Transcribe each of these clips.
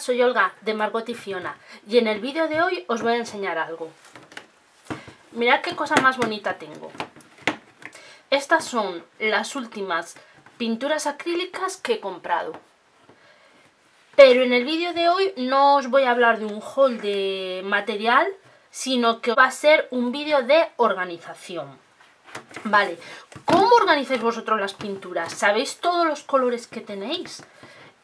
soy Olga de Margot y Fiona y en el vídeo de hoy os voy a enseñar algo. Mirad qué cosa más bonita tengo. Estas son las últimas pinturas acrílicas que he comprado. Pero en el vídeo de hoy no os voy a hablar de un haul de material, sino que va a ser un vídeo de organización. Vale, ¿cómo organizáis vosotros las pinturas? ¿Sabéis todos los colores que tenéis?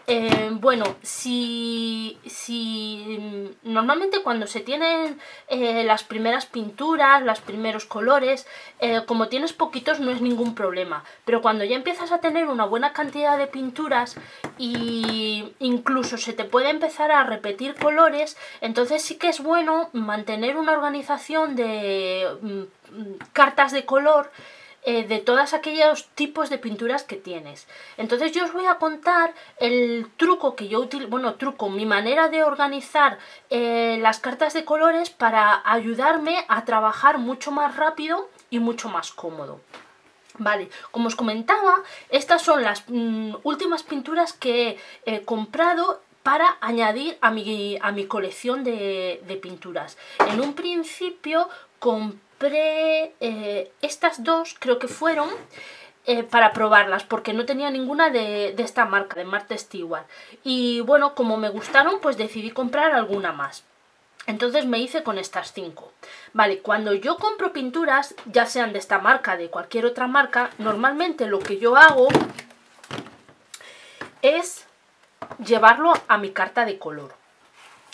Eh, bueno, si, si mm, normalmente cuando se tienen eh, las primeras pinturas, los primeros colores, eh, como tienes poquitos no es ningún problema. Pero cuando ya empiezas a tener una buena cantidad de pinturas y incluso se te puede empezar a repetir colores, entonces sí que es bueno mantener una organización de mm, mm, cartas de color eh, de todos aquellos tipos de pinturas que tienes. Entonces yo os voy a contar el truco que yo utilizo, bueno, truco, mi manera de organizar eh, las cartas de colores para ayudarme a trabajar mucho más rápido y mucho más cómodo. Vale, como os comentaba, estas son las mm, últimas pinturas que he comprado para añadir a mi, a mi colección de, de pinturas. En un principio compré compré eh, estas dos, creo que fueron, eh, para probarlas, porque no tenía ninguna de, esta marca, de Martha Stewart. Y bueno, como me gustaron, pues decidí comprar alguna más. Entonces me hice con estas cinco. Vale, cuando yo compro pinturas, ya sean de esta marca, de cualquier otra marca, normalmente lo que yo hago es llevarlo a mi carta de color.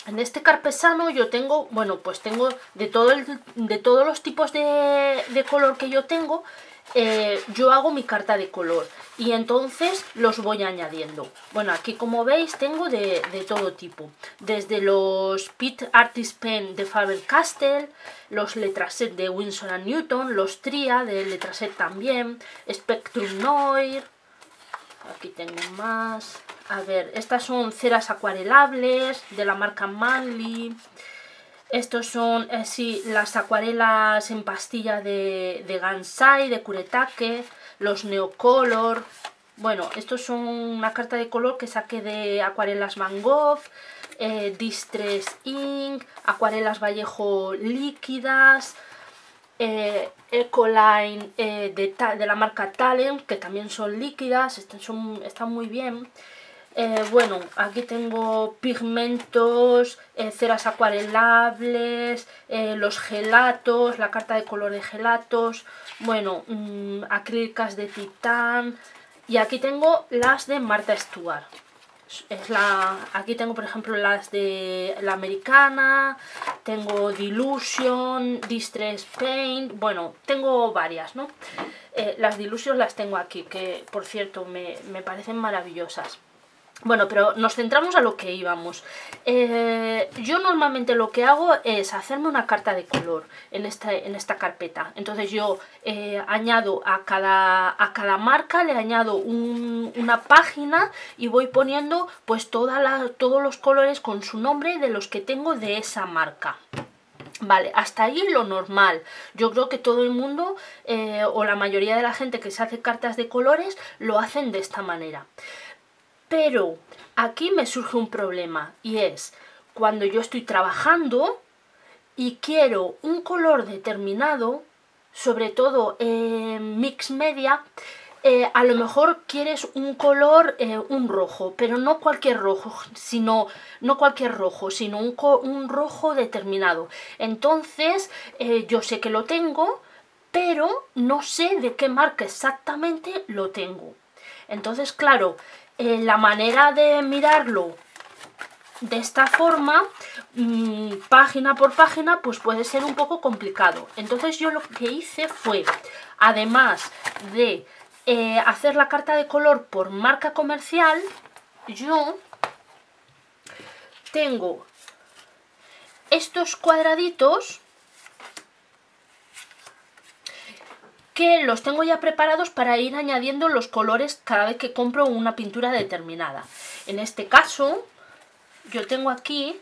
En este carpesano yo tengo, bueno, pues tengo de, todo de todos los tipos de, color que yo tengo, eh, yo hago mi carta de color y entonces los voy añadiendo. Bueno, aquí como veis tengo de, todo tipo, desde los Pit Artist Pen de Faber-Castell, los Letraset de Winsor Newton, los Tria de Letraset también, Spectrum Noir, aquí tengo más, a ver, estas son ceras acuarelables de la marca Manly. Estos son, eh, sí, las acuarelas en pastilla de, de Gansai, de Kuretake, los Neocolor. Bueno, estos son una carta de color que saqué de acuarelas Van Gogh, eh, Distress Ink, acuarelas Vallejo líquidas, eh, Ecoline de, de, la marca Talent, que también son líquidas, están, son, están muy bien. Eh, bueno, aquí tengo pigmentos, eh, ceras acuarelables, eh, los gelatos, la carta de color de gelatos, bueno, mm, acrílicas de titán y aquí tengo las de Martha Stewart. Es la, aquí tengo por ejemplo las de la americana, tengo Dilution, Distress Paint, bueno, tengo varias, ¿no? las Dilution las tengo aquí, que por cierto me, me parecen maravillosas. Bueno, pero nos centramos a lo que íbamos. Eh, yo normalmente lo que hago es hacerme una carta de color en esta, en esta carpeta. Entonces yo eh, añado a cada, a cada marca, le añado una página y voy poniendo pues toda todos los colores con su nombre de los que tengo de esa marca. Vale, hasta ahí lo normal. Yo creo que todo el mundo eh, o la mayoría de la gente que se hace cartas de colores lo hacen de esta manera. Pero aquí me surge un problema y es cuando yo estoy trabajando y quiero un color determinado, sobre todo en mix media, eh, a lo mejor quieres un color, eh, un rojo, pero no cualquier rojo, sino no cualquier rojo, sino un, un rojo determinado. Entonces, eh, yo sé que lo tengo, pero no sé de qué marca exactamente lo tengo. Entonces, claro, eh, la manera de mirarlo de esta forma, mm, página por página, pues puede ser un poco complicado. Entonces yo lo que hice fue, además de eh, hacer la carta de color por marca comercial, yo tengo estos cuadraditos que los tengo ya preparados para ir añadiendo los colores cada vez que compro una pintura determinada. En este caso, yo tengo aquí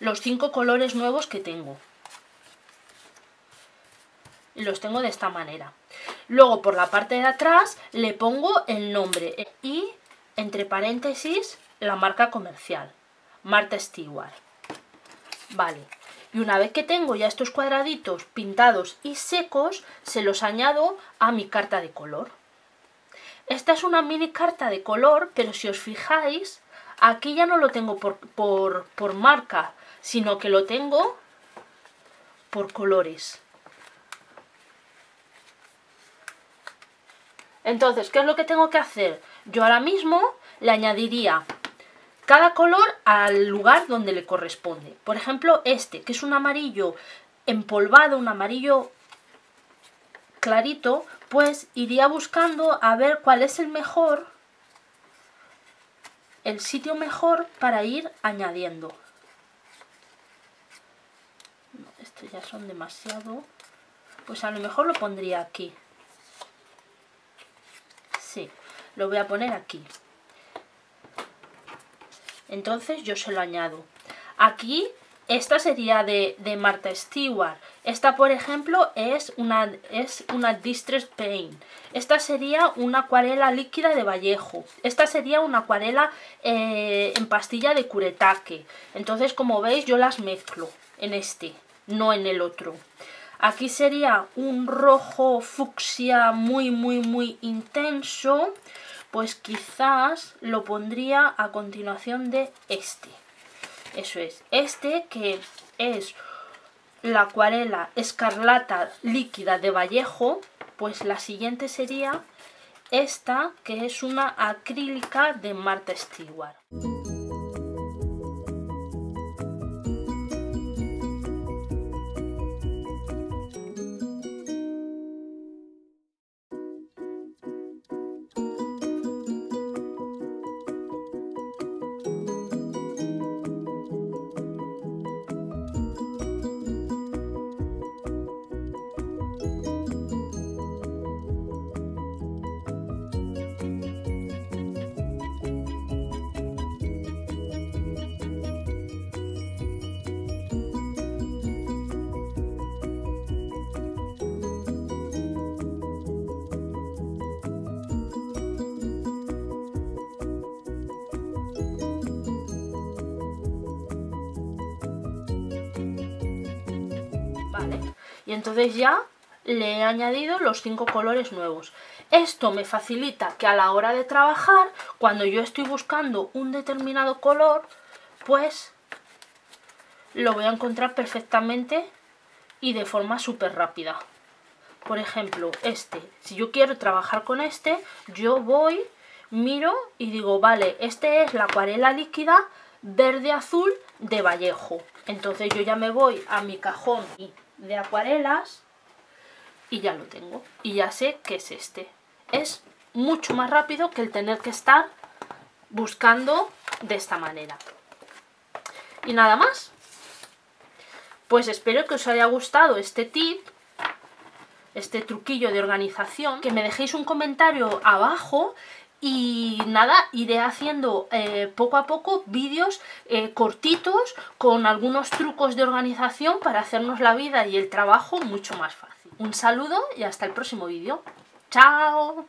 los cinco colores nuevos que tengo. Los tengo de esta manera. Luego, por la parte de atrás, le pongo el nombre y, entre paréntesis, la marca comercial. Marta Stewart. Vale, y una vez que tengo ya estos cuadraditos pintados y secos, se los añado a mi carta de color. Esta es una mini carta de color, pero si os fijáis, aquí ya no lo tengo por, por marca, sino que lo tengo por colores. Entonces, ¿qué es lo que tengo que hacer? Yo ahora mismo le añadiría cada color al lugar donde le corresponde. Por ejemplo, este, que es un amarillo empolvado, un amarillo clarito, pues iría buscando a ver cuál es el mejor, el sitio mejor para ir añadiendo. estos ya son demasiado. Pues a lo mejor lo pondría aquí. Sí, lo voy a poner aquí. Entonces yo se lo añado. Aquí, esta sería de, de Martha Stewart. Esta, por ejemplo, es una, es una Distress Paint. Esta sería una acuarela líquida de Vallejo. Esta sería una acuarela eh, en pastilla de Curetake. Entonces, como veis, yo las mezclo en este, no en el otro. Aquí sería un rojo fucsia muy, muy, muy intenso pues quizás lo pondría a continuación de este. Eso es, este que es la acuarela escarlata líquida de Vallejo, pues la siguiente sería esta que es una acrílica de Marta Stewart. Y entonces ya le he añadido los cinco colores nuevos. Esto me facilita que a la hora de trabajar, cuando yo estoy buscando un determinado color, pues lo voy a encontrar perfectamente y de forma súper rápida. Por ejemplo, este. Si yo quiero trabajar con este, yo voy, miro y digo, vale, este es la acuarela líquida verde-azul de Vallejo. Entonces yo ya me voy a mi cajón de acuarelas y ya lo tengo. Y ya sé que es este. Es mucho más rápido que el tener que estar buscando de esta manera. Y nada más. Pues espero que os haya gustado este tip, este truquillo de organización, que me dejéis un comentario abajo y nada, iré haciendo eh, poco a poco vídeos eh, cortitos con algunos trucos de organización para hacernos la vida y el trabajo mucho más fácil. Un saludo y hasta el próximo vídeo. ¡Chao!